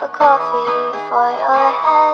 cup of coffee for your head.